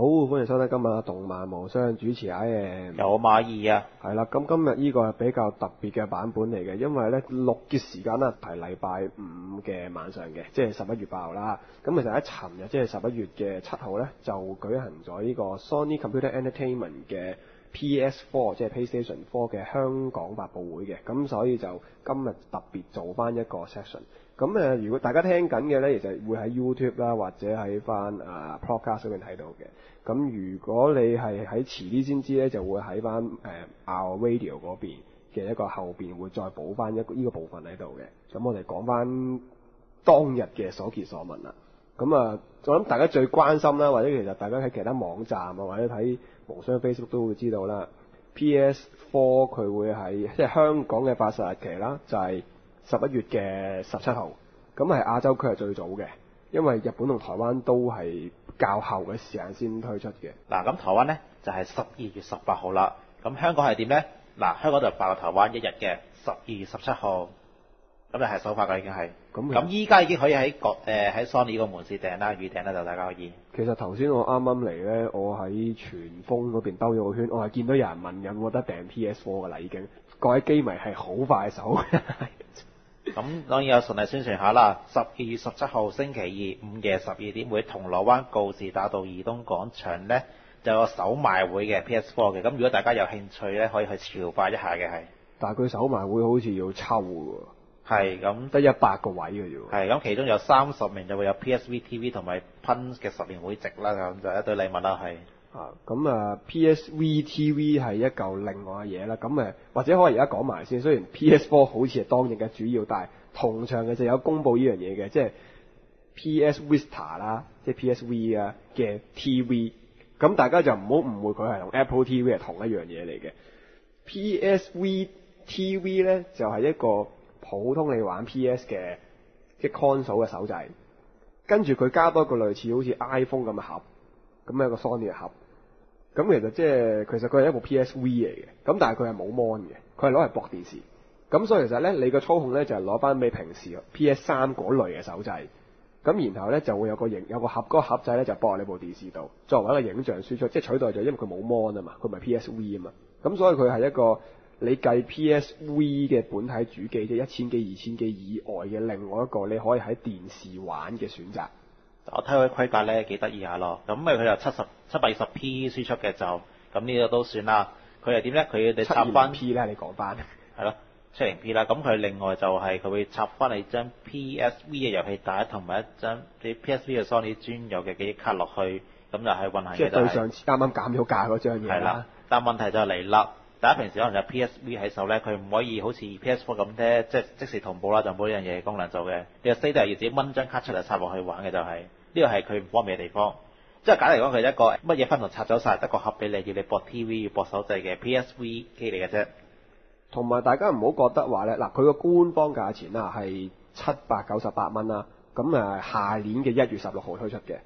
好，歡迎收睇今日嘅動漫無雙主持 I M。有馬二啊，係啦，咁今日呢個係比較特別嘅版本嚟嘅，因為咧六嘅時間呢係禮拜五嘅晚上嘅，即係十一月八號啦。咁其實喺尋日，即係十一月嘅七號咧，就舉行咗呢個 Sony Computer Entertainment 嘅 PS4，即係 PlayStation 4嘅香港發佈會嘅，咁所以就今日特別做翻一個 session。咁誒，如果大家聽緊嘅咧，其實會喺 YouTube 啦，或者喺翻啊 Podcast 嗰邊睇到嘅。咁如果你係喺遲啲先知咧，就會喺翻誒 Our Radio 嗰邊嘅一個後邊會再補翻一個呢個部分喺度嘅。咁我哋講翻當日嘅所見所聞啦。咁啊，我諗大家最關心啦，或者其實大家喺其他網站啊，或者睇無雙 Facebook 都會知道啦。，PS Four 佢會喺 即係香港嘅發售日期啦，就係十一月嘅十七號。咁係亞洲區係最早嘅，因為日本同台灣都係較後嘅時間先推出嘅。嗱咁台灣呢就係十二月十八號啦，咁香港係點呢？嗱，香港就快過台灣一日嘅十二月十七號，咁就係首發㗎已經係。咁咁依家已經可以喺國誒喺 Sony 個門市訂啦，預訂啦就大家可以。其實頭先我啱啱嚟咧，我喺全峰嗰邊兜咗個圈，我係見到有人問有冇得訂 PS4 㗎啦已經。各位機迷係好快手。咁當然有順利宣傳下啦，十二月十七號星期二午夜十二點會銅鑼灣告士打道怡東廣場咧，就有首賣會嘅 PS4 嘅，咁如果大家有興趣咧，可以去朝拜一下嘅係。但係佢首賣會好似要抽喎，係咁，得一百個位嘅啫喎。係咁，其中有三十名就會有 PSV TV 同埋 Punch 嘅十年會籍啦，咁就一堆禮物啦，係。啊，咁啊，PSV TV 系一嚿另外嘅嘢啦。咁誒，或者可以而家講埋先。雖然 PS4 好似係當日嘅主要，但係同場嘅就有公佈呢樣嘢嘅，即係 PS Vista 啦，即系 PSV 啊嘅 TV。咁大家就唔好誤會佢係同 Apple TV 系同一樣嘢嚟嘅。PSV TV 咧就係一個普通你玩 PS 嘅即係 console 嘅手掣，跟住佢加多一個類似好似 iPhone 咁嘅盒。咁一個 Sony 嘅盒，咁其實即係其實佢係一部 PSV 嚟嘅，咁但係佢係冇 mon 嘅，佢係攞嚟博電視，咁所以其實咧你個操控咧就係攞翻俾平時 PS 三嗰類嘅手掣，咁然後咧就會有個影有个盒，嗰個盒仔咧就駁喺你部電視度，作為一個影像輸出，即系取代咗，因為佢冇 mon 啊嘛，佢唔係 PSV 啊嘛，咁所以佢係一個你計 PSV 嘅本體主機即係一千幾二千幾以外嘅另外一個你可以喺電視玩嘅選擇。我睇佢規格咧幾得意下咯，咁咪佢就七十七百二十 P 輸出嘅就，咁呢個都算啦。佢係點咧？佢哋插翻 P 咧，你講翻。係咯，七零 P 啦。咁佢另外就係佢會插翻你張 PSV 嘅遊戲帶同埋一張你 PSV 嘅 Sony 專有嘅記憶卡落去，咁就係運行嘅、就係。即係對上次啱啱減咗價嗰張嘢。係啦，但問題就嚟啦。大家平時可能有 PSV 喺手咧，佢唔可以好似 PS4 咁咧，即即時同步啦，就冇呢樣嘢功能做嘅。你個 C 都係要自己掹張卡出嚟插落去玩嘅，就係、呢個係佢唔方便嘅地方，即係簡單嚟講，佢一個乜嘢分同拆走晒，得個盒俾你，要你駁 TV 要駁手掣嘅 PSV 機嚟嘅啫。同埋大家唔好覺得話咧，嗱佢個官方價錢啊係七百九十八蚊啦，咁誒下年嘅一月十六號推出嘅，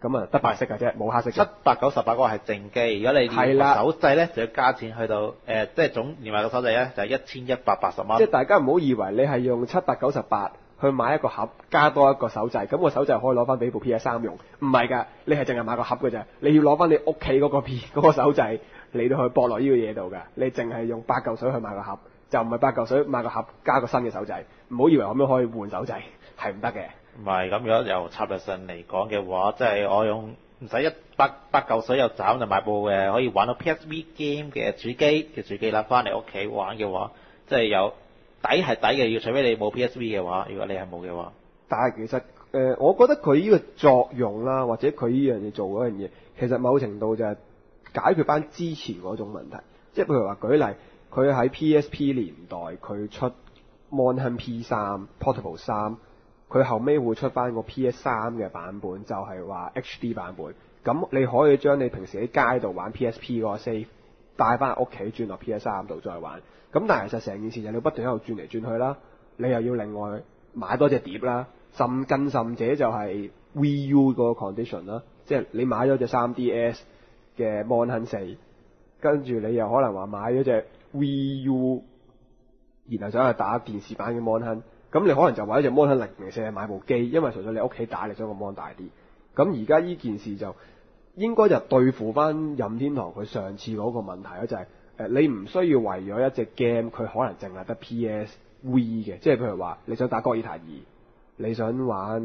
咁啊得白色嘅啫，冇黑色。七百九十八嗰個係正機，如果你連手掣咧就要加錢去到誒、呃，即係總連埋個手掣咧就係一千一百八十蚊。即係大家唔好以為你係用七百九十八。去買一個盒，加多一個手掣，咁個手掣可以攞翻俾部 PS 三用。唔係㗎，你係淨係買個盒㗎咋，你要攞翻你屋企嗰個 P 嗰個手掣嚟到去駁落呢個嘢度㗎。你淨係用八嚿水去買個盒，就唔係八嚿水買個盒加個新嘅手掣。唔好以為咁樣可以換手掣，係唔得嘅。唔係咁，如果由策略上嚟講嘅話，即係我用唔使一百八嚿水又斬就買部誒可以玩到 PSV game 嘅主機嘅主機啦，翻嚟屋企玩嘅話，即係有。抵係抵嘅，要除非你冇 PSV 嘅話，如果你係冇嘅話，但係其實誒、呃，我覺得佢呢個作用啦，或者佢呢樣嘢做嗰樣嘢，其實某程度就係解決翻之前嗰種問題。即係譬如話舉例，佢喺 PSP 年代佢出 Monhan P 三 Portable 三，佢後尾會出翻個 PS 三嘅版本，就係、是、話 HD 版本。咁你可以將你平時喺街度玩 PSP 嗰個 save 帶翻屋企轉落 PS 三度再玩。咁但係其實成件事就你不斷喺度轉嚟轉去啦，你又要另外買多隻碟啦，甚更甚者就係 VU 嗰個 condition 啦，即係你買咗隻 3DS 嘅 Mon 四，跟住你又可能話買咗隻 VU，然後想去打電視版嘅 Mon，咁你可能就為咗隻 Mon 零零四買部機，因為除咗你屋企打你想個 Mon 大啲。咁而家呢件事就應該就對付翻任天堂佢上次嗰個問題咯，就係、誒你唔需要為咗一隻 game 佢可能淨係得 PSV 嘅，即係譬如話你想打哥爾塔二，你想玩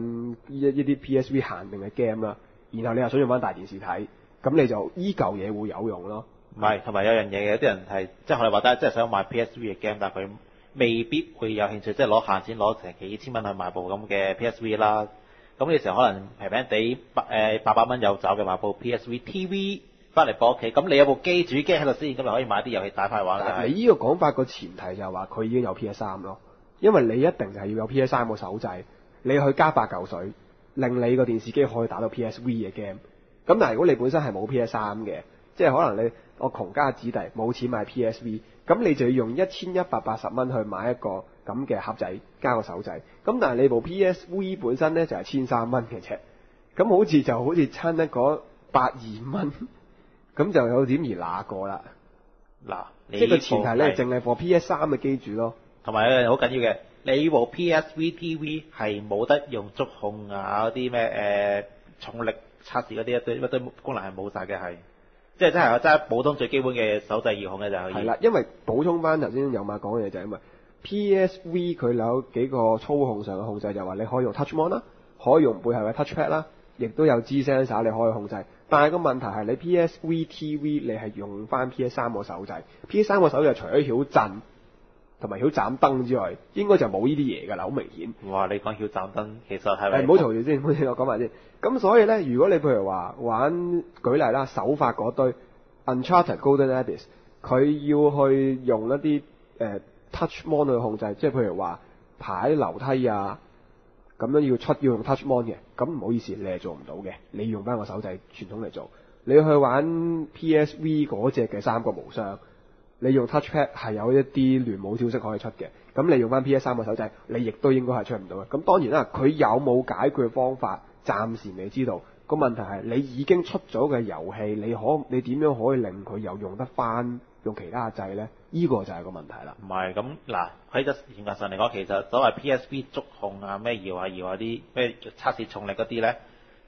一一啲 PSV 限定嘅 game 啦，然後你又想用翻大電視睇，咁你就依嚿嘢會有用咯。唔係，同埋有樣嘢嘅，有啲人係即係我哋話齋，即係想買 PSV 嘅 game，但係佢未必會有興趣，即係攞閒錢攞成幾千蚊去買部咁嘅 PSV 啦。咁呢時候可能平平地百誒八百蚊有找嘅買部 PSV TV 翻嚟播屋企，咁你有部機主機喺度先，咁咪可以買啲遊戲打翻嚟玩嗱，嘅。你呢個講法個前提就係話佢已經有 PS 三咯，因為你一定就係要有 PS 三個手掣，你去加八嚿水，令你個電視機可以打到 PSV 嘅 game。咁但係如果你本身係冇 PS 三嘅，即係可能你我窮家子弟冇錢買 PSV，咁你就要用一千一百八十蚊去買一個咁嘅盒仔加個手仔。咁但係你部 PSV 本身咧就係千三蚊嘅啫，咁好似就好似差得嗰百二蚊，咁就有點而那個啦。嗱，你即係個前提咧，淨係 for PS 三嘅機主咯。同埋咧好緊要嘅，你部 PSV TV 係冇得用觸控啊嗰啲咩誒重力測試嗰啲一堆一堆功能係冇晒嘅係，即係真係真係普通最基本嘅手掣遙控嘅就可以。係啦，因為補充翻頭先有馬講嘅嘢就係因為 PSV 佢有幾個操控上嘅控制，就話你可以用 Touch Mon 啦，可以用背後嘅 Touch Pad 啦，亦都有 G sensor 你可以控制。但係個問題係你 PSV TV 你係用翻 PS 三個手掣，PS 三個手掣除咗曉震同埋曉斬燈之外，應該就冇呢啲嘢㗎啦，好明顯。哇！你講曉斬燈，其實係咪？唔好嘈住先，唔好嘈我講埋先。咁所以咧，如果你譬如話玩舉例啦，手法嗰堆 Uncharted Golden Abyss，佢要去用一啲誒、呃 Touch Mon 去控制，即係譬如話爬啲樓梯啊，咁樣要出要用 Touch Mon 嘅，咁唔好意思，你係做唔到嘅，你用翻個手掣傳統嚟做。你去玩 PSV 嗰只嘅三國無雙，你用 Touchpad 係有一啲聯網消息可以出嘅，咁你用翻 PS 三個手掣，你亦都應該係出唔到嘅。咁當然啦，佢有冇解決方法，暫時未知道。個問題係你已經出咗嘅遊戲，你可你點樣可以令佢又用得翻用其他嘅掣呢？呢、個就係個問題啦。唔係咁嗱，喺個嚴格上嚟講，其實所謂 PSV 觸控啊、咩搖下搖下啲咩測試重力嗰啲咧，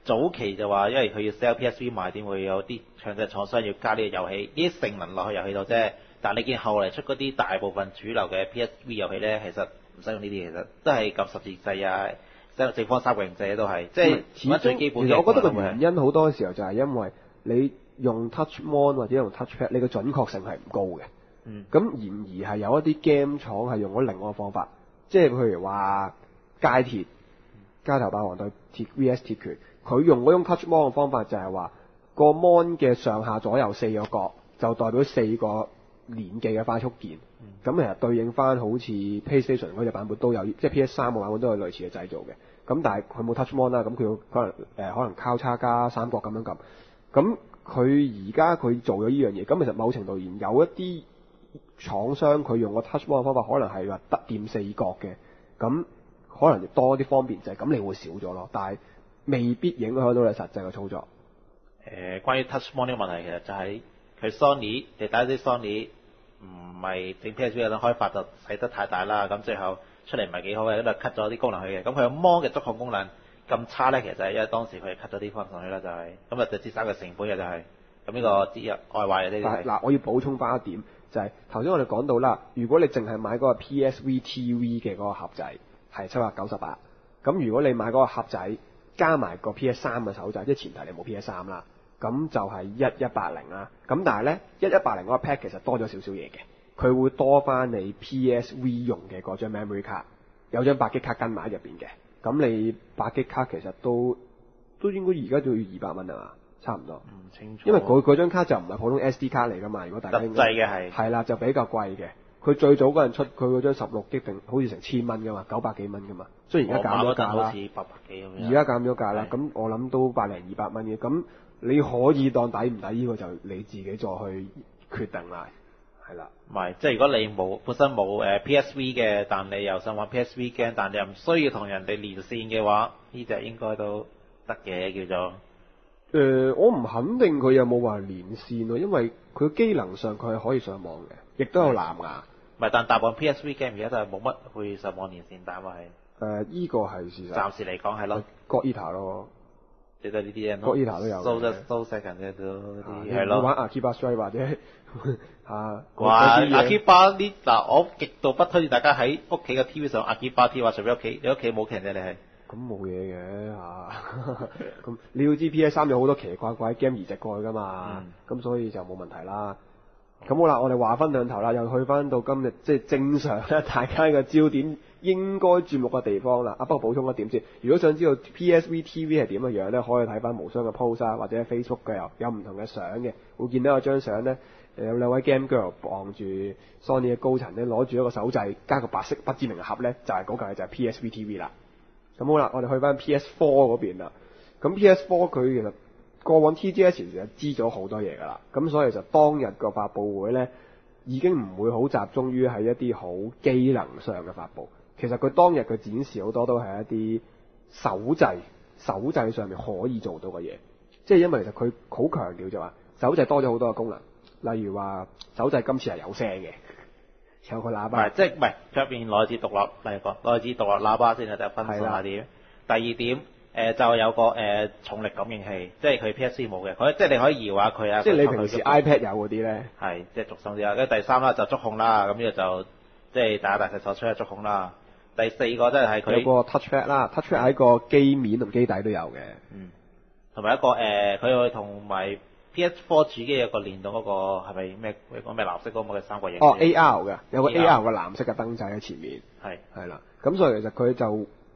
早期就話因為佢要 sell PSV 賣點，會有啲強制廠商要加呢個遊戲，呢啲性能落去遊戲度啫。但係你見後嚟出嗰啲大部分主流嘅 PSV 遊戲咧，其實唔使用呢啲，其實都係撳十字掣啊，正正方三角形掣都係，即係始乜最基本其實我覺得個原因好多時候就係因為你用 Touch Mon 或者用 Touchpad，你嘅準確性係唔高嘅。嗯咁然而係有一啲 game 廠係用咗另外方法，即係譬如話街鐵、街頭霸王對鐵 V.S 鐵拳，佢用嗰種 Touch Mon 嘅方法就係話個 Mon 嘅上下左右四個角就代表四個連記嘅快速鍵。咁其實對應翻好似 PlayStation 嗰隻版本都有，即係 PS 三個版本都有類似嘅製造嘅。咁但係佢冇 Touch Mon 啦，咁佢可能誒、呃可能交叉加三角咁樣撳。咁佢而家佢做咗呢樣嘢，咁其實某程度而言有一啲廠商佢用個 Touch Mon 嘅方法，可能係話得掂四角嘅，咁可能多啲方便就係咁，你會少咗咯。但係未必影響到你實際嘅操作。誒、關於 Touch Mon 呢個問題，其實就係佢 Sony，你睇啲 Sony 唔係整 PSV 嗰陣開發就使得太大啦，咁最後出嚟唔係幾好嘅，咁就 cut 咗啲功能去嘅。咁佢個 Mon 嘅觸控功能咁差咧，其實係因為當時佢 cut 咗啲功能去啦，就係咁啊，就節省個成本嘅就係、咁呢個之外壞嘅呢啲。嗱，我要補充翻一點，就係頭先我哋講到啦，如果你淨係買嗰個 PSV TV 嘅嗰個盒仔係七百九十八，咁如果你買嗰個盒仔加埋個 PS 三嘅手仔，即係前提你冇 PS 三啦，咁就係一一八零啦。咁但係咧，一一八零嗰個 pack 其實多咗少少嘢嘅，佢會多翻你 PSV 用嘅嗰張 memory 卡，有張百擊卡跟埋喺入邊嘅。咁你百擊卡其實都都應該而家都要二百蚊啊嘛，差唔多。唔清楚，因為佢嗰張卡就唔係普通 SD 卡嚟噶嘛，如果大家特製嘅係。係啦，就比較貴嘅。佢最早嗰陣出佢嗰張十六 G 定好似成千蚊噶嘛，九百幾蚊噶嘛。雖然而家減咗價啦，好似八百幾咁樣。而家減咗價啦，係咁我諗都百零二百蚊嘅。咁你可以當抵唔抵呢個就你自己再去決定啦。係啦，唔係，即係如果你冇本身冇誒 PSV 嘅，但你又想玩 PSV game，但你又唔需要同人哋連線嘅話，呢只應該都得嘅，叫做誒、我唔肯定佢有冇話連線咯，因為佢機能上佢係可以上網嘅，亦都有藍牙。唔係，但大部分 PSV game 而家都係冇乜去上網連線，但係誒、依個係事實。暫時嚟講係咯。Eater 咯，即係呢啲人 God Eater 都有嘅，so 得 so second 啫都啊啲係咯。你玩阿 k i b a Strike 或者 啊哇！嗰啲嘢阿基巴呢嗱，我極度不推薦大家喺屋企嘅 TV 上阿基巴 TV 啊，除非屋企你屋企冇劇啫，你係咁冇嘢嘅嚇，咁你要知 PS 三有好多奇奇怪怪 game 移植過去噶嘛，嗯咁、所以就冇問題啦。咁好啦，我哋話分兩頭啦，又去翻到今日即系正常咧，大家嘅焦點應該注目嘅地方啦。啊，不過補充一點先，如果想知道 PSV TV 係點嘅樣咧，可以睇翻無雙嘅 post 啊，或者 Facebook 嘅有有唔同嘅相嘅，會見到有張相咧，誒有兩位 game girl 傍住 Sony 嘅高層咧，攞住一個手掣加個白色不知名嘅盒咧，就係嗰嚿就係 PSV TV 啦。咁好啦，我哋去翻 PS4 嗰邊啦。咁 PS4 佢其實過往 TGS 其實知咗好多嘢㗎啦。咁所以就當日個發佈會呢，已經唔會好集中於喺一啲好機能上嘅發佈。其實佢當日佢展示好多都係一啲手掣、手掣上面可以做到嘅嘢。即係因為其實佢好強調就話手掣多咗好多嘅功能，例如話手掣今次係有聲嘅，有個喇唔叭係。即係唔係入邊內置獨立嚟講，內置獨立喇叭先係就分析下點。第二點誒、就有個誒、重力感應器，即係佢 PS 冇嘅，佢即係你可以搖下佢啊。即係你平時 iPad 有嗰啲咧。係即係逐手啲啦。跟住第三啦就觸控啦，咁呢個就即係大家大細手出嘅觸控啦。第四個即係係佢有個 touchpad 啦，touchpad 喺個機面同機底都有嘅。嗯，同埋一個誒，佢會同埋 PS4 主機有個連動嗰、個係咪咩？你講咩藍色嗰個嘅三角形？哦，AR 嘅，有個 AR AR 嘅藍色嘅燈仔喺前面，係係啦。咁所以其實佢就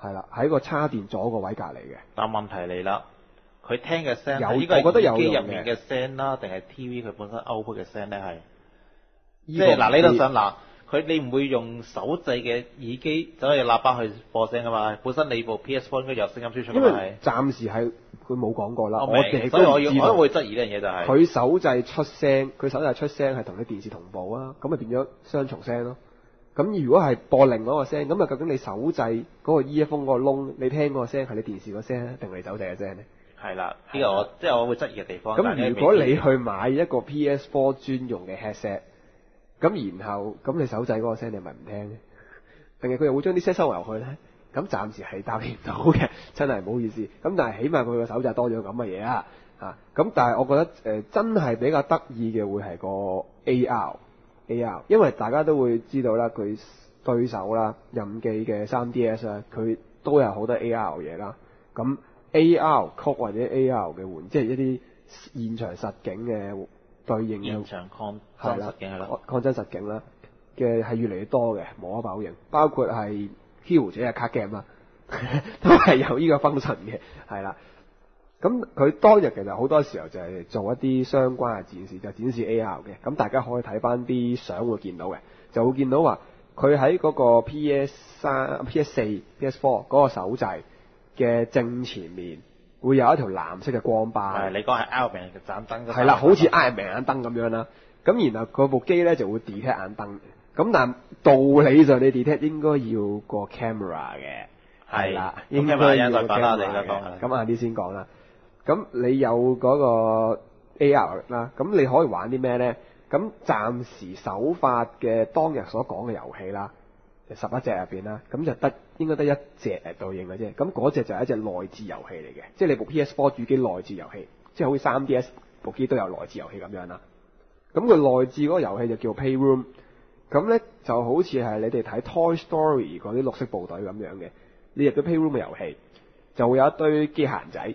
係啦，喺個叉電左個位隔離嘅。但問題嚟啦，佢聽嘅聲有我覺得有耳機入面嘅聲啦，定係 TV 佢本身 output 嘅聲咧係？即即係嗱，理論上嗱，佢你唔會用手掣嘅耳機走去喇叭去播聲噶嘛？本身你部 PS4 應該有聲音輸出㗎因嘛係為。暫時係佢冇講過啦，我明，所以我要我都會質疑呢樣嘢就係、佢手掣出聲，佢手掣出聲係同啲電視同步啊，咁咪變咗雙重聲咯。咁如果係播另外一個聲，咁啊究竟你手掣嗰個 earphone 嗰個窿，你聽嗰個聲係你電視個聲，定係你手掣嘅聲呢？係啦，呢個我即係我會質疑嘅地方。咁如果你去買一個 PS4 專用嘅 headset，咁然後咁你手掣嗰個聲你咪唔聽呢？定係佢又會將啲聲收埋入去呢？咁暫時係答唔到嘅，真係唔好意思。咁但係起碼佢個手掣多咗咁嘅嘢啊，啊咁但係我覺得誒、呃真係比較得意嘅會係個 AR AR，因為大家都會知道啦，佢對手啦任記嘅 3DS 啦，佢都有好多 AR 嘢啦。咁 AR 曲或者 AR 嘅換，即係一啲現場實景嘅對應嘅現場抗係啦真實嘅係啦，抗抗真實景啦嘅係越嚟越多嘅，無可否認。包括係 Hero 者嘅卡 game 啦，都係有呢個 function 嘅，係啦。咁佢當日其實好多時候就係做一啲相關嘅展示，就展示 AR 嘅。咁大家可以睇翻啲相會見到嘅，就會見到話佢喺嗰個 PS 三、PS 四、PS Four 嗰個手掣嘅正前面會有一條藍色嘅光巴。係你講係 Iron Man 嘅盞燈。係啦，好似 Iron Man 眼燈咁樣啦。咁然後佢部機咧就會 detect 眼燈。咁但道理上你 detect 應該要個 camera 嘅，係啦，咁應該要 camera 啲先講啦。咁你有嗰個 AR 啦，咁你可以玩啲咩咧？咁暫時首發嘅當日所講嘅遊戲啦，十一隻入邊啦，咁就得應該得一隻誒對應嘅啫。咁嗰隻就係一隻內置遊戲嚟嘅，即係你部 PS4 主機內置遊戲，即係好似 3DS 部機都有內置遊戲咁樣啦。咁佢內置嗰個遊戲就叫 Pay Room，咁咧就好似係你哋睇 Toy Story 嗰啲綠色部隊咁樣嘅，你入咗 Pay Room 嘅遊戲，就會有一堆機械人仔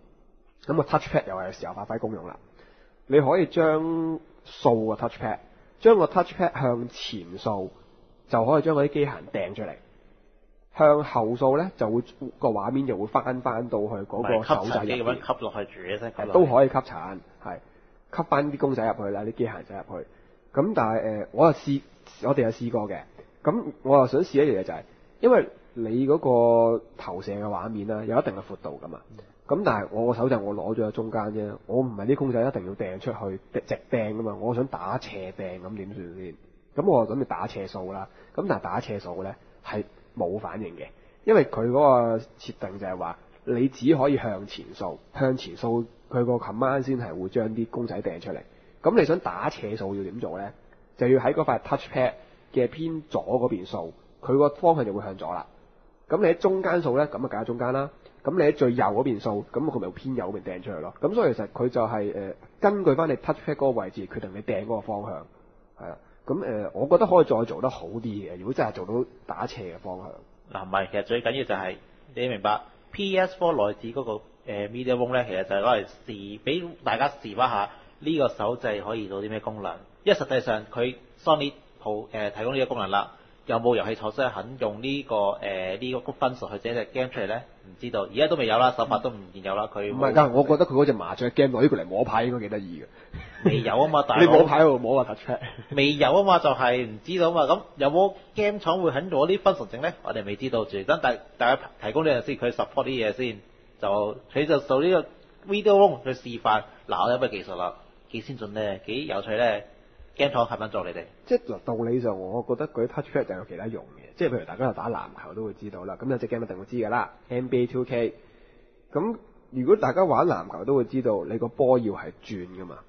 咁個 touchpad 又係時候發揮功用啦。你可以將掃個 touchpad，將個 touchpad 向前掃，就可以將嗰啲機械人掟出嚟。向後掃咧，就會個畫面就會翻翻到去嗰個手吸掣入邊。吸落去住嘅啫，係都可以吸塵，係吸翻啲公仔入去啦，啲機械仔入去。咁但係誒、呃我又試，我哋有試過嘅。咁我又想試一樣嘢就係、因為你嗰個投射嘅畫面啦，有一定嘅闊度噶嘛。咁但係我個手就我攞咗喺中間啫，我唔係啲公仔一定要掟出去直掟噶嘛，我想打斜掟咁點算先？咁我就諗住打斜掃啦。咁但係打斜掃咧係冇反應嘅，因為佢嗰個設定就係話你只可以向前掃，向前掃佢個琴晚先係會將啲公仔掟出嚟。咁你想打斜掃要點做咧？就要喺嗰塊 touchpad 嘅偏左嗰邊掃，佢個方向就會向左啦。咁你喺中間掃咧，咁啊揀中間啦。咁你喺最右嗰邊掃，咁佢咪偏右邊掟出去咯。咁所以其實佢就係、呃根據翻你 touchpad 嗰個位置決定你掟嗰個方向，係啦。咁誒、呃我覺得可以再做得好啲嘅。如果真係做到打斜嘅方向，嗱，唔係，其實最緊要就係、你明白 PS4 內置嗰、個、呃 Media Room 咧，其實就係攞嚟試，俾大家試翻下呢個手掣可以做啲咩功能。因為實際上佢 Sony 好誒提供呢個功能啦，有冇遊戲廠商肯用呢、個誒呢、個分數去整隻 game 出嚟咧？唔知道，而家都未有啦，手法都唔見有啦。佢唔係㗎，我覺得佢嗰只麻雀 game 攞呢個嚟摸牌應該幾得意嘅。未有啊嘛，但系你摸牌喺度摸個 touchpad，未有啊嘛，就係唔知道啊嘛。咁有冇 game 廠會肯攞啲分數整咧？我哋未知道住。等大大家提供呢樣先，佢 support 啲嘢先，就佢就做呢個 video room 去示範。嗱，我有咩技術啦？幾先進咧？幾有趣咧？game 廠肯唔肯做你哋？即係嗱道理上，我覺得嗰啲 touchpad 就有其他用嘅，即係譬如大家有打籃球都會知道啦。咁有隻 game 一定會知㗎啦，NBA 2K。咁如果大家玩籃球都會知道，你個波要係轉㗎嘛，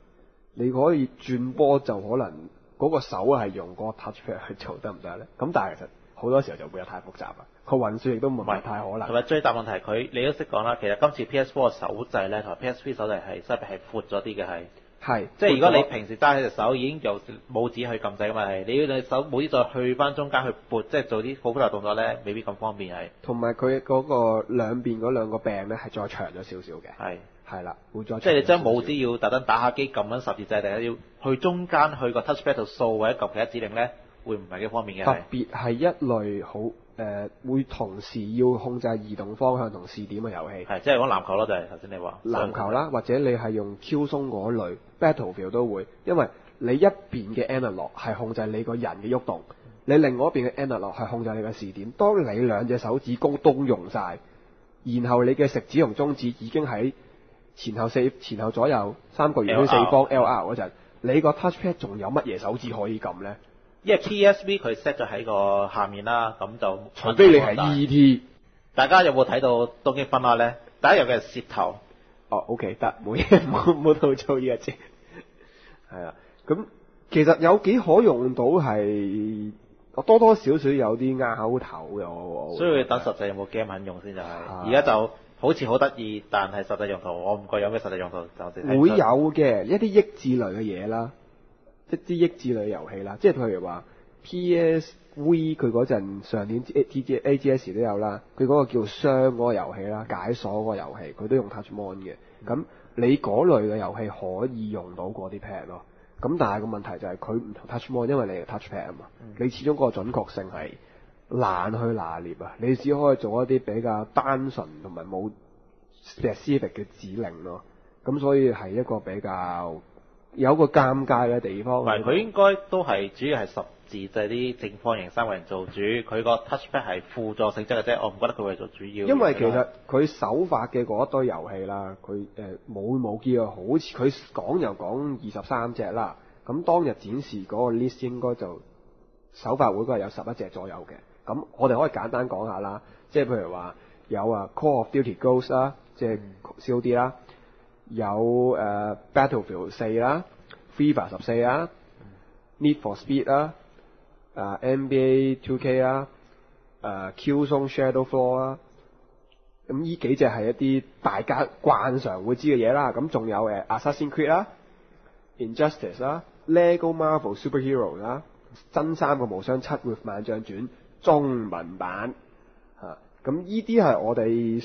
你可以轉波就可能嗰個手係用嗰個 touchpad 去做得唔得咧？咁但係其實好多時候就會有太複雜啦，個運算亦都唔係太可能。同埋最大問題，佢你都識講啦。其實今次 PS4 嘅手掣咧，同埋 PSP 手掣係真係係闊咗啲嘅係。係，即係如果你平時揸起隻手已經由拇指去撳掣㗎嘛係，你要你手拇指再去翻中間去撥，即係做啲好複雜動作咧，未必咁方便係。同埋佢嗰個兩邊嗰兩個柄咧係再長咗少少嘅，係。係啦，會再即係你將拇指要特登打下機撳緊十字掣，定係要去中間去個 touchpad 度掃或者撳其他指令咧，會唔係幾方便嘅特係。別係一類好誒、呃，會同時要控制移動方向同視點嘅遊戲，係即係講籃球咯，就係頭先你話。籃球啦，或者你係用 Q 松嗰類 Battlefield 都會，因為你一邊嘅 analog 係控制你個人嘅喐動，你另外一邊嘅 analog 係控制你嘅視點。當你兩隻手指公都用晒，然後你嘅食指同中指已經喺前後四前後左右三個圓圈四方 LR 嗰陣，你個 touchpad 仲有乜嘢手指可以撳呢？因為 TSV 佢 set 咗喺個下面啦，咁就除非你係 E ET。大家有冇睇到東京分啦咧？第一樣嘅係舌頭，哦，OK 得，冇嘢，冇冇吐槽呢一隻。係啊，咁其實有幾可用到係，我多多少少有啲拗頭嘅，所以等實際有冇 game 肯用先就係、啊而家就好似好得意，但係實際用途我唔覺有咩實際用途，就我哋睇唔出會有嘅一啲益智類嘅嘢啦，一啲益智類遊戲啦，即係譬如話 PSV 佢嗰陣上年 A T G A G S 都有啦，佢嗰個叫雙嗰個遊戲啦，解鎖嗰個遊戲佢都用 Touch Mon 嘅，咁你嗰類嘅遊戲可以用到嗰啲 pad 咯。咁但係個問題就係佢唔同 Touch Mon，因為你係 Touch Pad 啊嘛，你始終嗰個準確性係難去拿捏啊，你只可以做一啲比較單純同埋冇 specific 嘅指令咯。咁所以係一個比較有一個尷尬嘅地方。唔係，佢應該都係主要係十字制啲正方形三個人做主，佢個 touchpad 係輔助性質嘅啫，我唔覺得佢會做主要。因為其實佢手法嘅嗰一堆遊戲啦，佢誒冇冇見過，好似佢講又講二十三隻啦。咁當日展示嗰個 list 應該就手法會嗰係有十一隻左右嘅。咁我哋可以簡單講下啦，即係譬如話有啊 Call of Duty Ghosts 啦，即係 COD 啦，有誒、Battlefield 四啦，FIFA 十四啦，Need for Speed 啦，誒、NBA 2K 啦，誒 Killzone Shadow Fall 啦。咁呢幾隻係一啲大家慣常會知嘅嘢啦，咁仲有誒 Assassin's Creed 啦、Injustice 啦、Lego Marvel Superhero 啦、真三個無雙七 with 萬象傳中文版嚇，咁呢啲係我哋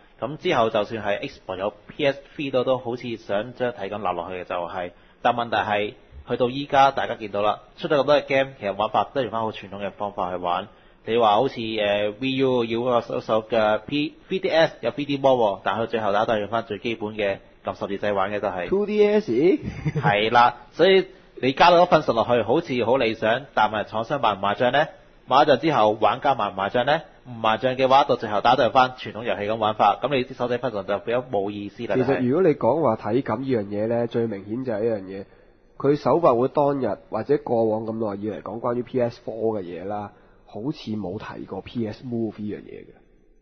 咁之後就算係 Xbox 有 PS3 都都好似想將體感納落去嘅就係、但問題係去到依家大家見到啦，出咗咁多嘅 game，其實玩法都係用翻好傳統嘅方法去玩。你話好似誒 VU 要嗰個手手嘅 P 3DS 有 3D mode 喎，但係佢最後大家都係用翻最基本嘅撳十字掣玩嘅都係。2DS 係啦，所以你加咗分數落去，好似好理想，但係廠商賣唔賣帳呢？賣咗之後，玩家賣唔賣帳呢？唔麻将嘅話，到最後打都係翻傳統遊戲咁玩法，咁你啲手仔分上就變咗冇意思啦。其就係實如果你講話體感呢樣嘢呢，最明顯就係一樣嘢，佢首發會當日或者過往咁耐以嚟講關於 PS4 嘅嘢啦，好似冇提過 PS Move 呢樣嘢嘅。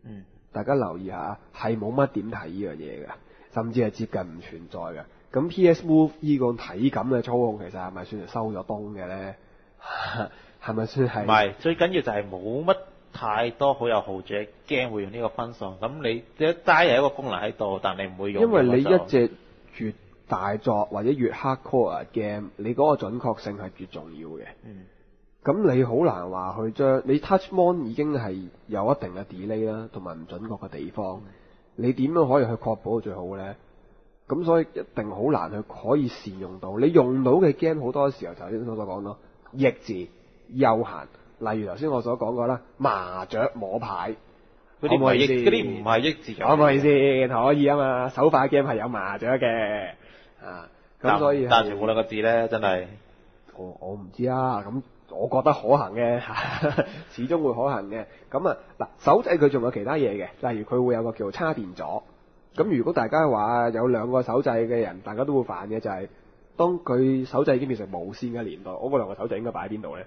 嗯，大家留意下，係冇乜點提呢樣嘢嘅，甚至係接近唔存在嘅。咁 PS Move 呢個體感嘅操控，其實係咪算係收咗東嘅呢？係咪算係？唔係最緊要就係冇乜太多好有好者 game 會用呢個分數，咁你即係齋係一個功能喺度，但你唔會用。因為你一隻越大作或者越 hardcore 嘅 game，你嗰個準確性係越重要嘅。嗯。咁你好難話去將你 touch mon 已經係有一定嘅 delay 啦，同埋唔準確嘅地方，你點樣可以去確保到最好呢？咁所以一定好難去可以善用到。你用到嘅 game 好多時候就頭先所講咯，益智、休閒，例如頭先我所講過啦，麻雀摸牌，嗰啲唔係益，嗰啲唔係益字可唔可以先？可以啊嘛，手法 game 係有麻雀嘅啊，咁所以係但係全部兩個字咧，真係我我唔知啊，咁我覺得可行嘅，始終會可行嘅。咁啊嗱，手掣佢仲有其他嘢嘅，例如佢會有個叫做叉電座。咁如果大家話有兩個手掣嘅人，大家都會煩嘅就係、當佢手掣已經變成無線嘅年代，我嗰兩個手掣應該擺喺邊度咧？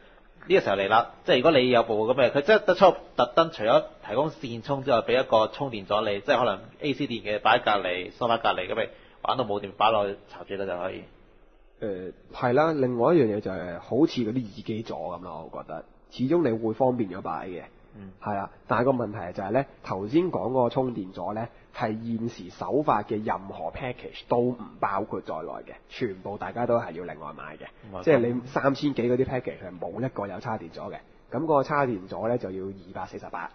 呢、個時候嚟啦，即係如果你有部咁嘅，佢即係得出特登除咗提供線充之外，俾一個充電座你，即係可能 A.C. 電嘅擺喺隔離，梳化隔離咁咪玩到冇電擺落去插住啦就可以。誒係啦，另外一樣嘢就係、好似嗰啲耳機座咁咯，我覺得始終你會方便咗擺嘅，嗯係啦。但係個問題就係咧，頭先講嗰個充電座咧，係現時首發嘅任何 package 都唔包括在內嘅，全部大家都係要另外買嘅，即係你三千幾嗰啲 package 係冇一個有叉電咗嘅，咁、嗰個叉電咗咧就要二百四十八，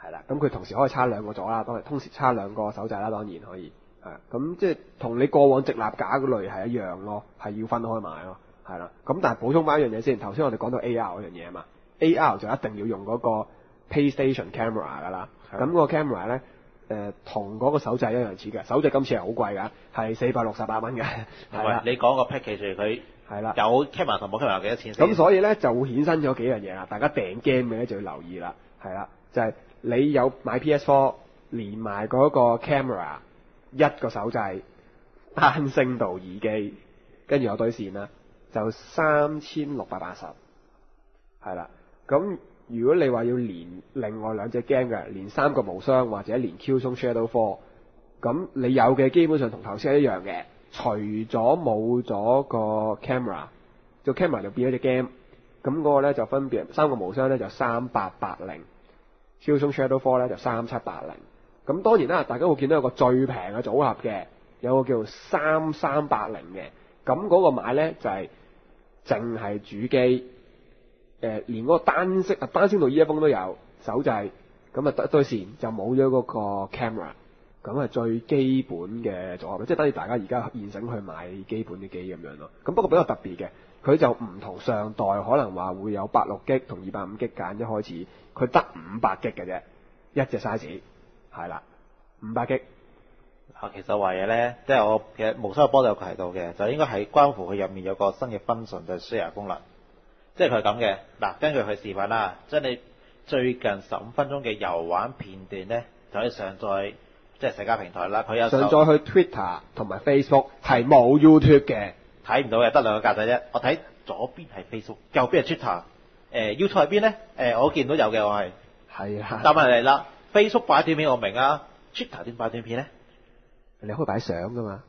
係啦。咁佢同時可以叉兩個咗啦，當然同時叉兩個手掣啦，當然可以。係咁即係同你過往直立架嗰類係一樣咯，係要分開買咯，係啦。咁但係補充翻一樣嘢先，頭先我哋講到 AR 嗰樣嘢啊嘛，AR 就一定要用嗰個 PlayStation camera 噶啦。係咁嗰個 camera 咧，誒同嗰個手掣一樣似嘅，手掣今次係好貴㗎，係四百六十八蚊嘅，係啦，你講個 package 佢係啦。有 camera 同冇 camera 幾多錢先？咁所以咧就會衍生咗幾樣嘢啦，大家訂 game 嘅咧就要留意啦，係啦，就係、你有買 PS4 連埋嗰個 camera 一個手掣單聲道耳機，跟住有對線啦，就三千六百八十，係啦。咁如果你話要連另外兩隻 game 嘅，連三個無雙或者連 Q 中 Shadow 4，咁你有嘅基本上同頭先一樣嘅，除咗冇咗個 camera。個 camera 就變咗隻 game，咁嗰個咧就分別三個無雙咧就三八八零，超松 Shadow Four 咧就三七八零。咁當然啦，大家會見到有個最平嘅組合嘅，有個叫三三八零嘅，咁嗰個買咧就係淨係主機，誒、連嗰個單色啊單聲道 earphone 都有手掣，咁啊得對線就冇咗嗰個 camera。咁係最基本嘅組合，即係等於大家而家現成去買基本嘅機咁樣咯。咁不過比較特別嘅，佢就唔同上代，可能話會有八六 G 同二百五 G 揀一開始，佢得五百 G 嘅啫，一隻 size 係啦，五百 G。啊，其實話嘢咧，即係我其實無收嘅波都有提到嘅，就應該係關乎佢入面有個新嘅分 u 就係 share 功能，即係佢係咁嘅。嗱，根據佢示範啦，將你最近十五分鐘嘅遊玩片段咧，就可以上載即係社交平台啦。佢有上載去 Twitter 同埋 Facebook 係冇 YouTube 嘅，睇唔到嘅，得兩個格仔啫。我睇左邊係 Facebook，右邊係 Twitter。誒 YouTube 喺邊咧？誒我見到有嘅，我係。係啊，答問題嚟啦，Facebook 擺短片我明啊，Twitter 點擺短片咧？你可以擺相噶嘛。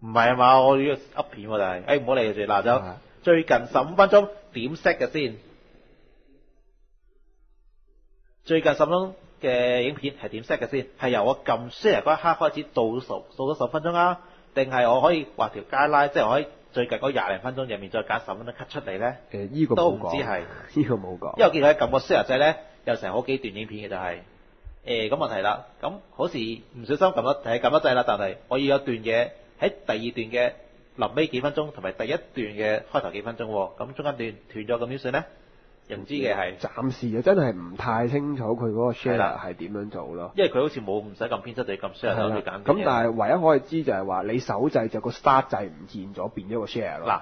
唔係啊嘛，我要 up 片喎，但係，誒唔好理佢住，嗱就最近十五分鐘點 set 嘅先？最近十分鐘嘅影片係點 set 嘅先？係由我撳 share 嗰一刻開始倒數，數咗十分鐘啊？定係我可以畫條街拉，即係我可以最近嗰廿零分鐘入面再揀十分鐘 cut 出嚟咧？誒依個都冇講，唔知係 呢個冇講。因為我見佢撳個 share 掣咧，有成好幾段影片嘅就係、誒咁問題啦，咁好似唔小心撳咗係撳咗掣啦，但係我要有段嘢喺第二段嘅臨尾幾分鐘，同埋第一段嘅開頭幾分鐘喎，咁中間段斷咗，咁點算咧？又唔知嘅係，暫時啊，真係唔太清楚佢嗰個 share 係點樣做咯。因為佢好似冇唔使咁編輯，就咁 share 就可以揀。咁但係唯一可以知就係話你手掣就個 start 掣唔見咗，變咗個 share 咯。嗱，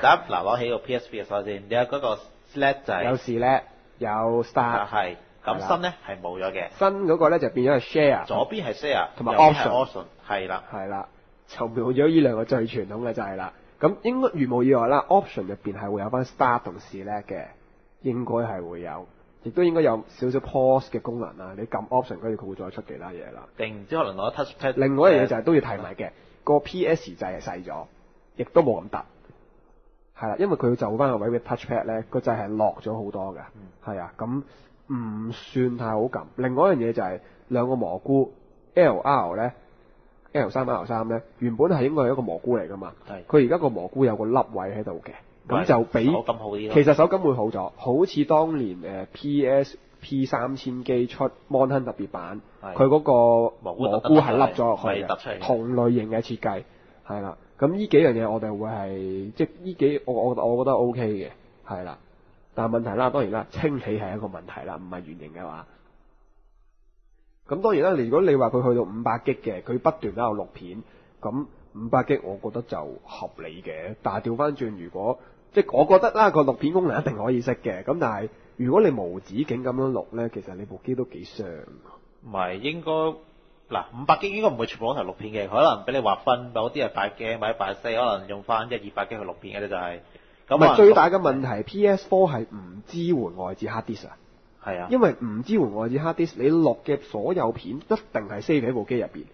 第一嗱攞起個 PSP 嘅手先，你有嗰個 select 掣。有時咧有 start，係，咁新咧係冇咗嘅，新嗰個咧就變咗係 share，左邊係 share，同埋右邊係 option option，係啦。係啦，就冇咗呢兩個最傳統嘅掣啦。咁應該如無意外啦，option 入邊係會有翻 start 同 select 嘅，應該係會有，亦都應該有少少 pause 嘅功能啦。你撳 option 跟住佢會再出其他嘢啦。定唔知可能攞 touch pad。另外一樣嘢就係都要提埋嘅，個 PS 掣係細咗，亦都冇咁突。係啦，因為佢要就翻個位嘅 touchpad 咧，個掣係落咗好多嘅。係啊、咁唔算太好撳。另外一樣嘢就係、兩個蘑菇 LR 咧，L 三 L 三咧，原本係應該係一個蘑菇嚟噶嘛。係佢而家個蘑菇有個凹位喺度嘅，咁就比手感好啲。其實手感會好咗，好似當年誒 PSP 三千機出 Mon Hun 特別版，佢嗰個蘑菇蘑特菇係凹咗落去嘅嘅，同類型嘅設計係啦。咁呢幾樣嘢我哋會係即係呢幾我我我覺得 O K 嘅係啦。但係問題啦，當然啦，清起係一個問題啦，唔係圓形嘅話。咁當然啦，如果你話佢去到五百 G 嘅，佢不斷都有錄片，咁五百 G 我覺得就合理嘅。但係調翻轉，如果即係我覺得啦，個錄片功能一定可以識嘅。咁但係如果你無止境咁樣錄呢，其實你部機都幾傷。唔係應該嗱五百 G 應該唔會全部攞嚟錄片嘅，可能俾你劃分，某啲係八 G 或者八四，可能用翻一二百 G 去錄片嘅啫，就係、咁最大嘅問題，PS4 係唔支援外置 hard disk 啊，係啊，因為唔支援外置 hard disk，你錄嘅所有片一定係 save 喺部機入邊。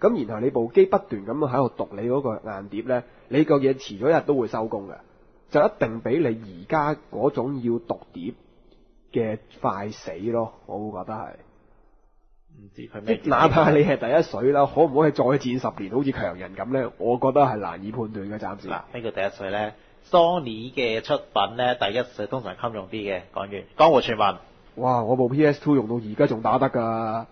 咁然後你部機不斷咁樣喺度讀你嗰個硬碟呢，你個嘢遲咗一日都會收工嘅，就一定比你而家嗰種要讀碟嘅快死咯，我會覺得係。唔知佢咩即。哪怕你係第一水啦，可唔可以再戰十年好似強人咁呢？我覺得係難以判斷嘅，暫時。嗱，咩叫第一水咧？Sony 嘅出品咧，第一水通常襟用啲嘅。講完，江湖傳聞哇！我部 PS2 用到而家仲打得㗎。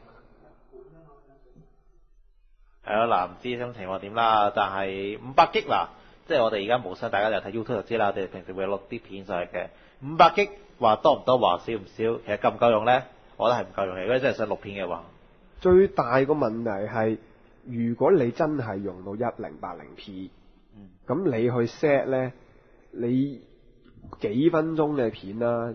係咯，嗱，唔知呢種情況點啦。但係五百 G 嗱，即係我哋而家無雙，大家就睇 YouTube 就知啦。我哋平時會錄啲片上去嘅。五百 G 話多唔多，話少唔少，其實夠唔夠用咧？我覺得係唔夠用嘅。如果真係想錄片嘅話，最大個問題係，如果你真係用到一零八零 P，嗯咁你去 set 咧，你幾分鐘嘅片啦，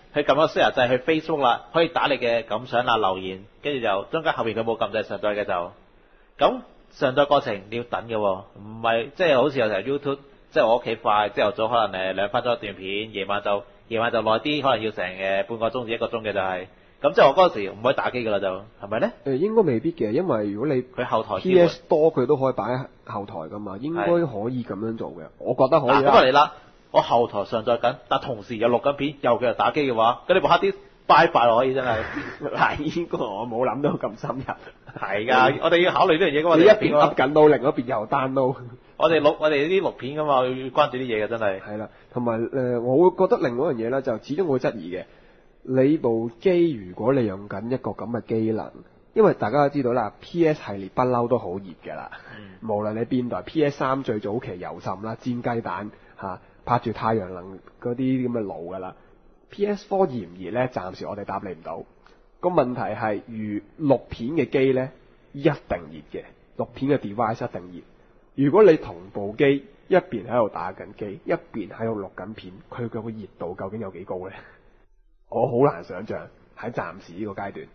佢撳咗 share 掣去 Facebook 啦，可以打你嘅感想啊、留言，跟住就中間後邊佢冇撳掣上載嘅就，咁上載過程你要等嘅喎，唔係即係好似有時候 YouTube，即係我屋企快，朝頭早可能誒兩分鐘一段片，夜晚就夜晚就耐啲，可能要成誒半個鐘至一個鐘嘅就係、咁即係我嗰陣時唔可以打機㗎啦就，係咪咧？誒應該未必嘅，因為如果你佢後台 PS 多佢都可以擺喺後台噶嘛，應該可以咁樣做嘅，我覺得可以嗱咁。嚟啦，我後台上載緊，但同時又錄緊片，又繼續打機嘅話，咁你部 hard disk 拜拜咯，可以真係。嗱，呢個我冇諗到咁深入。係㗎，我哋要考慮呢樣嘢㗎嘛。你一邊邊噏緊到，另一邊又 download。我哋錄我哋呢啲錄片噶嘛，要關注啲嘢嘅真係。係啦，同埋誒，我會覺得另外一樣嘢咧，就始終會質疑嘅。你部機如果你用緊一個咁嘅機能，因為大家都知道啦，PS 系列不嬲都好熱㗎啦。嗯無論你邊代，PS 三最早期油浸啦，煎雞蛋嚇、拍住太陽能嗰啲咁嘅爐㗎啦。PS Four 熱唔熱呢？暫時我哋答你唔到。個問題係，如錄片嘅機呢，一定熱嘅，錄片嘅 device 一定熱。如果你同部機一邊喺度打緊機，一邊喺度錄緊片，佢嘅個熱度究竟有幾高呢？我好難想像喺暫時呢個階段。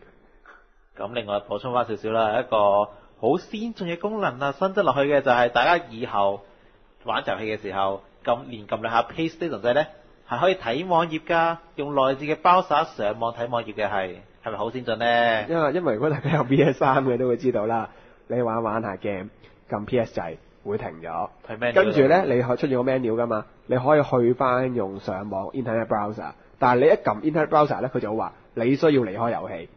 咁另外補充翻少少啦，一個好先進嘅功能啊，新增落去嘅就係大家以後玩遊戲嘅時候，撳連撳兩下 PlayStation 掣咧，係可以睇網頁㗎，用內置嘅 browser 上網睇網頁嘅係，係咪好先進咧？因為因為如果大家有 PS 三嘅都會知道啦，你玩玩下 game 撳 PS 掣會停咗，係咩？跟住咧你可出現個 menu 噶嘛，你可以去翻用上網 Internet browser，但係你一撳 Internet browser 咧，佢就會話你需要離開遊戲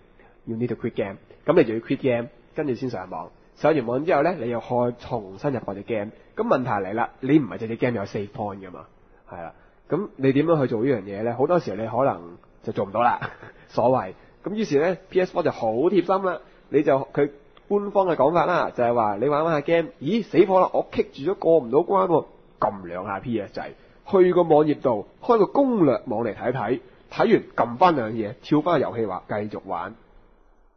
，you need to quit game，咁你就要 quit game，跟住先上網。上完網之後咧，你又開重新入我隻 game，咁問題嚟啦，你唔係隻隻 game 有四 point 噶嘛，係啦，咁你點樣去做呢樣嘢咧？好多時你可能就做唔到啦，所謂。咁於是咧，PS4 就好貼心啦，你就佢官方嘅講法啦，就係話你玩玩下 game，咦死火啦，我棘住咗過唔到關喎，撳兩下 PS 掣，去個網頁度開個攻略網嚟睇睇，睇完撳翻兩嘢，跳翻去遊戲話繼續玩。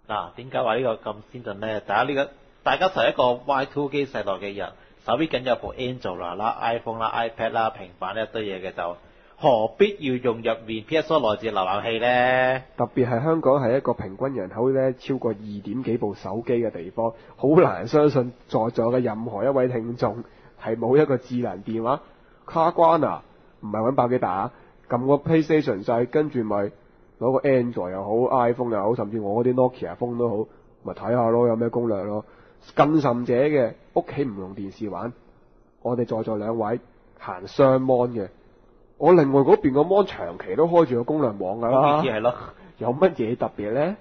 嗱，點解話呢個咁先進呢？大家呢、個大家就係一個 Y2 機世代嘅人，手邊緊有部 Android 啦、iPhone 啦、iPad 啦、平板一堆嘢嘅就，何必要用入面 PS4 內置瀏覽器呢？特別係香港係一個平均人口咧超過二點幾部手機嘅地方，好難相信在座嘅任何一位聽眾係冇一個智能電話卡關啊，唔係揾百幾打，撳個 PlayStation 掣，跟住咪攞個 Android 又好，iPhone 又好，甚至我嗰啲 Nokia 風都好，咪睇下咯，有咩攻略咯。更甚者嘅屋企唔用電視玩，我哋在座兩位行雙 mon 嘅，我另外嗰邊個 mon 長期都開住個攻略網㗎啦呢。啲係咯，有乜嘢特別呢？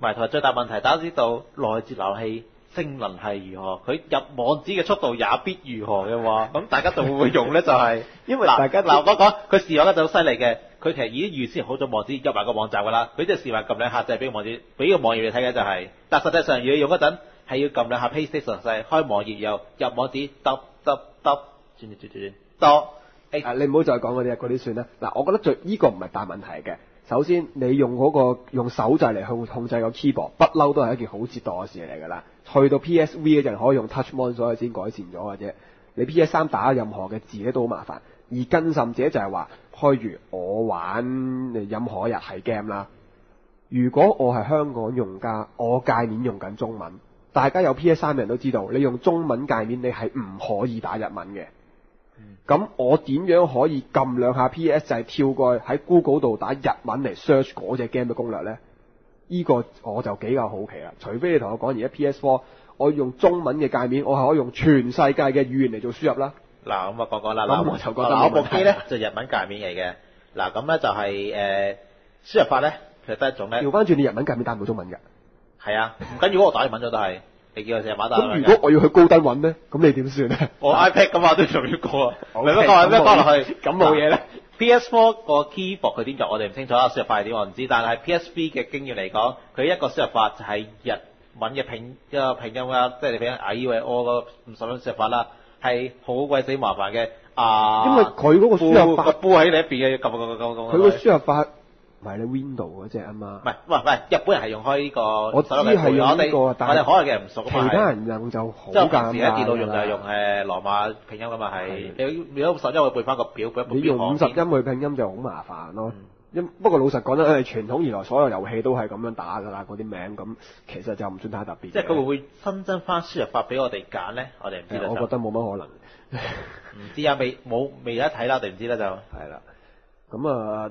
唔係同埋最大問題，大家知道內置瀏覽器性能係如何，佢入網址嘅速度也必如何嘅話，咁大家就會唔會用咧？就係、因為嗱大家嗱，我講佢試玩嗰陣好犀利嘅，佢其實已經預先好咗網址入埋個網站㗎啦，佢即係試玩撳兩下就係俾個網址，俾個網頁你睇嘅就係、但實際上如果你用嗰陣係要撳兩下 Pay Station 掣開網頁又入網址，得得得，轉轉轉轉，多。啊，你唔好再講嗰啲嗰啲算啦。嗱，我覺得最呢、個唔係大問題嘅。首先，你用嗰、個用手掣嚟去控制個 keyboard，不嬲都係一件好折墮嘅事嚟㗎啦。去到 PSV 嗰陣可以用 Touch Mon，所以先改善咗嘅啫。你 PS 三打任何嘅字咧都好麻煩，而更甚者就係話，開如我玩任何日係 game 啦。如果我係香港用家，我界面用緊中文，大家有 PS 三嘅人都知道，你用中文界面你系唔可以打日文嘅。咁我点样可以揿两下 PS 就系跳过去喺 Google 度打日文嚟 search 嗰只 game 嘅攻略呢？呢、个我就比較好奇啦。除非你同我讲而家 P.S. Four，我用中文嘅界面，我係可以用全世界嘅语言嚟做输入啦。嗱，咁啊讲讲啦，咁嗱我就覺得嗱我部冇問題機咧就日文界面嚟嘅，嗱咁咧就係、誒、輸入法咧，其實得一种咧调，翻转你日文界面打唔到中文㗎。係啊，唔緊要，我打日文咗都係，你叫我成日馬打咁。如果我要去高登揾咧，咁你點算咧？我 iPad 咁嘛都仲要過啊，你乜講咩咁冇講落去？咁冇嘢咧。PS4 個 keyboard 佢點做我哋唔清楚啦，輸入法係點我唔知，但係 PSV 嘅經驗嚟講，佢一個輸入法就係日文嘅拼一個拼音啦，即係你拼矮或我個五十蚊輸入法啦，係好鬼死麻煩嘅啊！因為佢嗰個輸入法個煲喺你一邊嘅，撳撳撳撳撳。佢個輸入法唔係你 Window 嗰只啊嘛唔。係，喂喂，日本人係用開呢個我知手機係用呢個但係我哋海外嘅人唔熟其他人用就好即係尷尬平時喺電腦用就係用誒羅馬拼音噶嘛，係係你你如果十音會背翻個表，背一你用五十音音。去拼音就好麻煩咯嗯。因不過老實講咧，傳統以來所有遊戲都係咁樣打㗎啦，嗰啲名咁其實就唔算太特別。即係佢會唔會新增翻輸入法俾我哋揀咧？我哋唔知啦就。我覺得冇乜可能。唔知啊，未冇未有得睇啦，我哋唔知啦就。係啦，咁啊，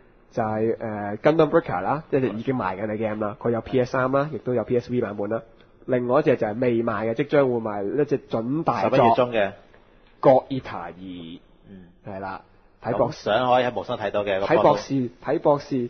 就係、誒、Gundam Breaker 啦，即係已經賣緊嘅 game 啦。佢有 PS 三啦，亦都有 PSV 版本啦。另外一隻就係未賣嘅，即將會賣一隻準大十一月中嘅，God Eater 二，嗯，係啦，睇博士，相可以喺無雙睇到嘅。睇博士，睇博士。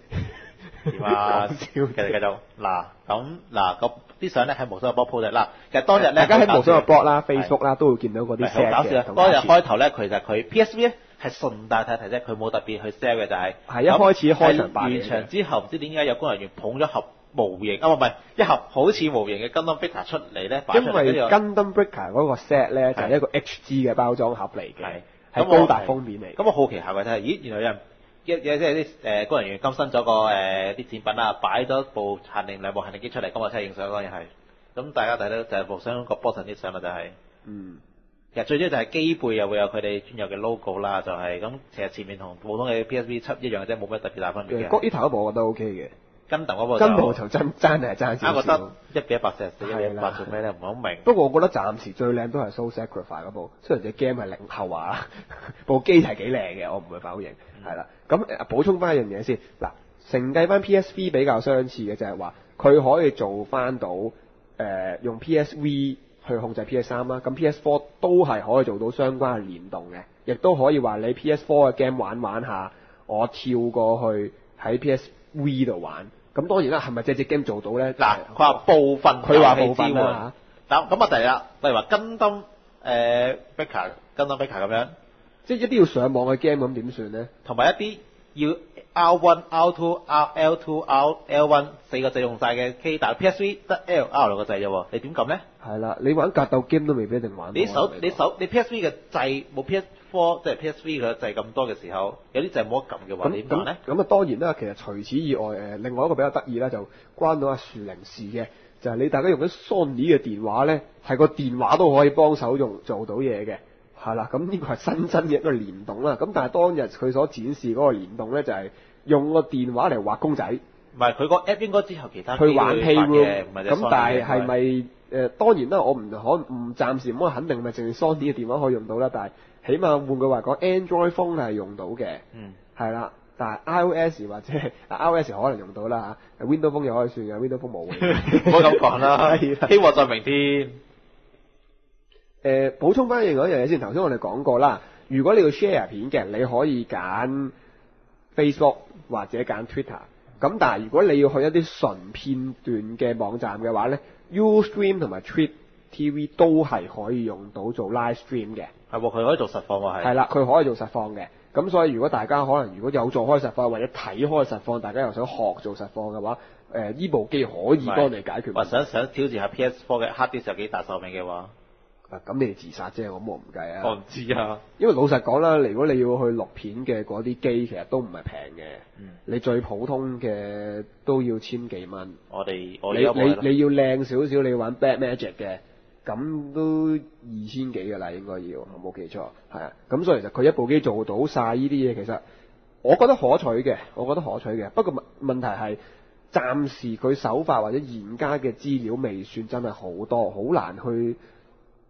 點啊？講繼續繼續。嗱，咁嗱個啲相咧喺無雙嘅 blog 嘅。嗱，其實當日咧，大家喺無雙嘅 blog 啦、Facebook 啦，都會見到嗰啲好搞笑啊！當日開頭咧，其實佢 PSV 咧係順帶睇睇啫，佢冇特別去 sell 嘅就係、係一開始開場完場之後，唔知點解有工人員捧咗盒模型啊，唔係一盒好似模型嘅 Gundam Figure 出嚟咧，擺出因為嚟跟住 Gundam Breaker 嗰個 set 咧就係係一個 HG 嘅包裝盒嚟嘅係，高達封面嚟。咁我好奇下佢睇下，咦原來有人一有即係啲誒工人員更新咗個誒啲展品啦，擺咗部限定兩部限定機出嚟，咁我真係影相當然係。咁大家睇到就係部相個 button 啲相啦，就係、嗯，其實最主要就係機背又會有佢哋專有嘅 logo 啦，就係、咁。其實前面同普通嘅 PSV 七一樣嘅啫，冇乜特別大分別嘅。Eater 嗰部我覺得 OK 嘅，跟頭嗰部跟部就真真係爭少，少我覺得。一比一百四十四，一比一百做咩咧？唔係好明。不過我覺得暫時最靚都係 Soul Sacrifice 嗰部，雖然隻 game 係零後話啦，部機係幾靚嘅，我唔會否認。係啦、咁誒補充翻一樣嘢先，嗱，承繼翻 PSV 比較相似嘅就係話，佢可以做翻到誒、用 PSV 去控制 PS 三啦，咁 PS Four 都係可以做到相關嘅聯動嘅，亦都可以話你 PS Four 嘅 game 玩玩下，我跳過去喺 PSV 度玩。咁當然啦，係咪隻隻 game 做到咧？嗱，佢話部分佢話部分啦嗱，咁啊第二啦，例如話跟登誒 Breaker、跟登 Breaker 咁樣，即係一啲要上網嘅 game 咁點算咧？同埋一啲要 R one、R two、R L two、R L one 四個掣用晒嘅 K，但係 PSV 得 L、R 兩個掣啫喎，你點撳咧？係啦，你玩格鬥 game 都未必一定玩。你手你手你 PSV 嘅掣冇 PS4 即係 PSV 嘅掣咁多嘅時候，有啲掣冇得撳嘅話，咁咁你點撳咧？咁啊，當然啦，其實除此以外，誒、另外一個比較得意咧，就關到阿樹靈事嘅，就係、你大家用緊 Sony 嘅電話咧，係個電話都可以幫手用做到嘢嘅，係啦，咁呢個係新增嘅一個連動啦。咁但係當日佢所展示嗰個連動咧，就係、用個電話嚟畫公仔。唔係佢個 app 應該之後其他去玩機會發嘅咁但係嘅係咪誒？當然啦，我唔可唔暫時唔可以肯定，咪淨係 Sony 嘅電話可以用到啦。但係起碼換句話講，Android phone 係用到嘅，嗯。係啦。但係 iOS 或者 iOS 可能用到啦嚇，Windows phone 又可以算嘅，Windows phone 冇嘅。唔好咁講啦，希望在明天。誒、補充翻另外一樣嘢先，頭先我哋講過啦，如果你要 share 片嘅，你可以揀 Facebook 或者揀 Twitter。咁但係如果你要去一啲純片段嘅網站嘅話咧，Ustream 同埋 Twit TV 都係可以用到做 live stream 嘅。係喎，佢可以做實況喎，係。係啦，佢可以做實況嘅。咁所以如果大家可能如果有做開實況或者睇開實況，大家又想學做實況嘅話，誒、呢部機可以幫你解決問題。或想想挑戰下 PS4 嘅 hard disk 有幾大壽命嘅話，啊咁你哋自殺啫，我冇唔計啊。我唔知啊。因為老實講啦，如果你要去錄片嘅嗰啲機，其實都唔係平嘅。嗯你最普通嘅都要千幾蚊。我哋我你你你要靚少少，你要玩 Bad Magic 嘅，咁都二千幾㗎啦，應該要，我冇記錯。係啊，咁所以其實佢一部機做到晒呢啲嘢，其實我覺得可取嘅，我覺得可取嘅。不過問問題係，暫時佢手法或者現家嘅資料未算真係好多，好難去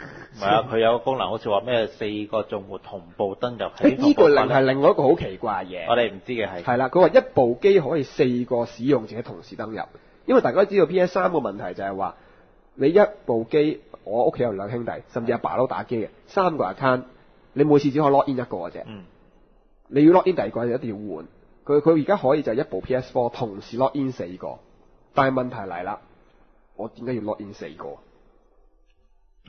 唔係啊，佢有個功能好似話咩四個眾戶同步登入喺呢個另係另外一個好奇怪嘅嘢。我哋唔知嘅係。係啦，佢話一部機可以四個使用者同時登入，因為大家都知道 PS 三個問題就係話，你一部機，我屋企有兩兄弟，甚至阿爸都打機嘅，三個 account，你每次只可以 log in 一個嘅啫，嗯。你要 log in 第二個就一定要換。佢佢而家可以就係一部 PS Four 同時 log in 四個，但係問題嚟啦，我點解要 log in 四個？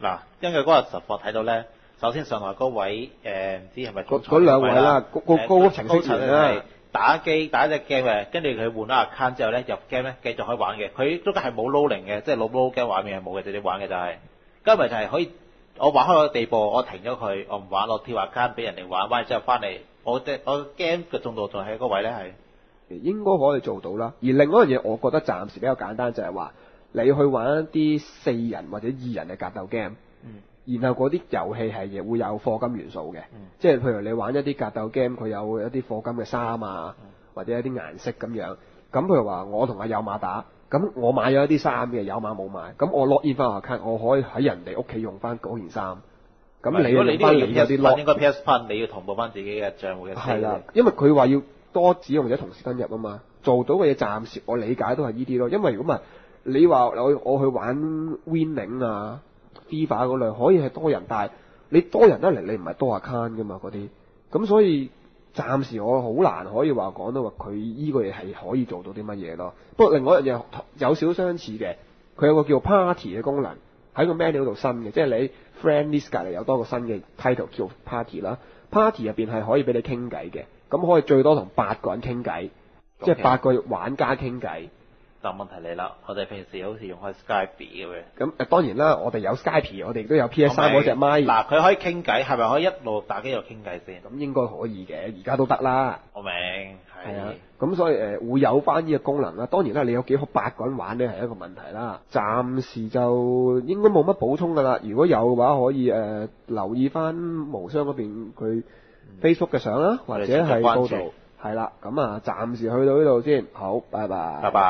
嗱，根據嗰日實況睇到咧，首先上台嗰位誒唔知係咪嗰嗰兩位啦高高高級程式員啦係打機打一隻 game 嘅，跟住佢換咗 account 之後咧入 game 咧繼續可以玩嘅，佢中間係冇 loading 嘅，即係老 load game 畫面係冇嘅，直接玩嘅就係、今日就係可以我玩開個地步，我停咗佢，我唔玩，我跳下間俾人哋玩，玩完之後翻嚟，我嘅我 game 嘅重度仲喺嗰位咧係。應該可以做到啦。而另外一樣嘢，我覺得暫時比較簡單，就係話你去玩一啲四人或者二人嘅格鬥 game，嗯然後嗰啲遊戲係亦會有課金元素嘅，嗯即係譬如你玩一啲格鬥 game，佢有一啲課金嘅衫啊，嗯或者一啲顏色咁樣。咁譬如話我同阿有馬打，咁我買咗一啲衫嘅，有馬冇買，咁我 log in 翻我 account，我可以喺人哋屋企用翻嗰件衫。咁你如果你呢個要你嗰啲 PS log 應該 PS Fund 你要同步翻自己嘅賬戶嘅。係啦，，因為佢話要多使用者同時登入啊嘛，做到嘅嘢暫時我理解都係呢啲咯。因為如果唔係你話我我去玩 Winning 啊、FIFA 嗰類，可以係多人，但係你多人得嚟，你唔係多 account 噶嘛嗰啲，咁所以暫時我好難可以話講到話佢依個嘢係可以做到啲乜嘢咯。不過另外一樣嘢有少少相似嘅，佢有個叫 Party 嘅功能喺個 menu 度新嘅，即係你 friend list 隔離有多個新嘅 title 叫 Party 啦。Party 入邊係可以俾你傾偈嘅，咁可以最多同八個人傾偈，即係八個玩家傾偈。但問題嚟啦，我哋平時好似用開 Skype 咁嘅。咁誒當然啦，我哋有 Skype，我哋亦都有 PS 三嗰隻咪，嗱，佢可以傾偈，係咪可以一路打機又傾偈先？咁應該可以嘅，而家都得啦。我明係啊係。，咁所以誒、呃、會有翻呢個功能啦。當然啦，你有幾好八個人玩呢係一個問題啦。暫時就應該冇乜補充噶啦。如果有嘅話，可以誒、呃留意翻無雙嗰邊佢 Facebook 嘅相啦，或者係報道。係啦，咁啊，暫時去到呢度先。好，拜拜。拜拜。